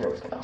There we go.